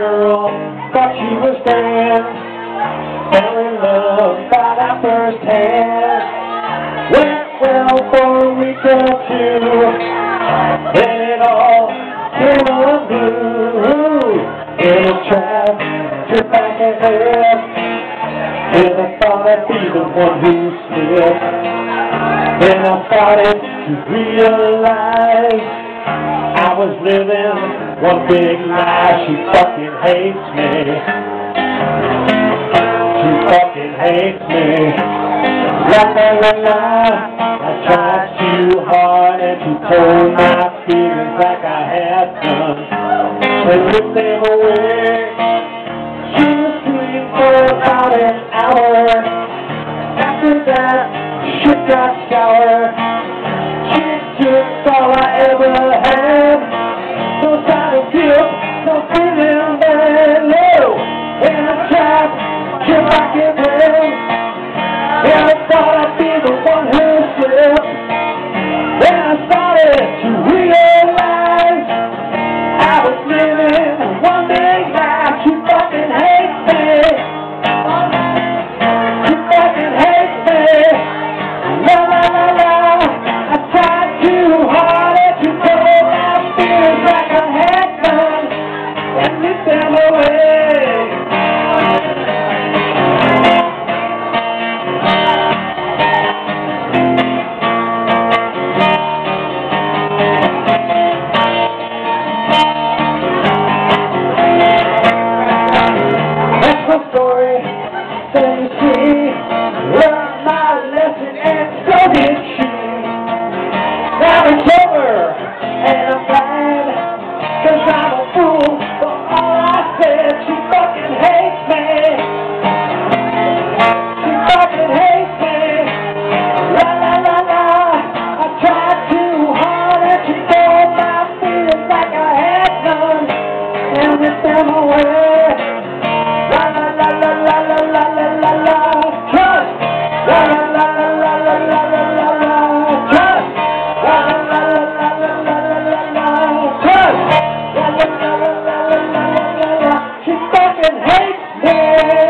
girl, thought she was grand. Fell in love by that first hand. Went well for a week or two. Then it all came unglued. In a trap, you're back. And I thought I'd be the one who slipped. Then I started to realize I was living one big lie. She fucking hates me. She fucking hates me. La la la la. I tried too hard and she pulled my feelings like I had done. And ripped them away. She was sweet for about an hour. After that, shit got sour. feeling down I'm trapped till I get down. And I thought I'd be the one who slipped. Then I started to realize I was living one fucking me. Fucking me. La la la la. I tried too hard like I. Take care.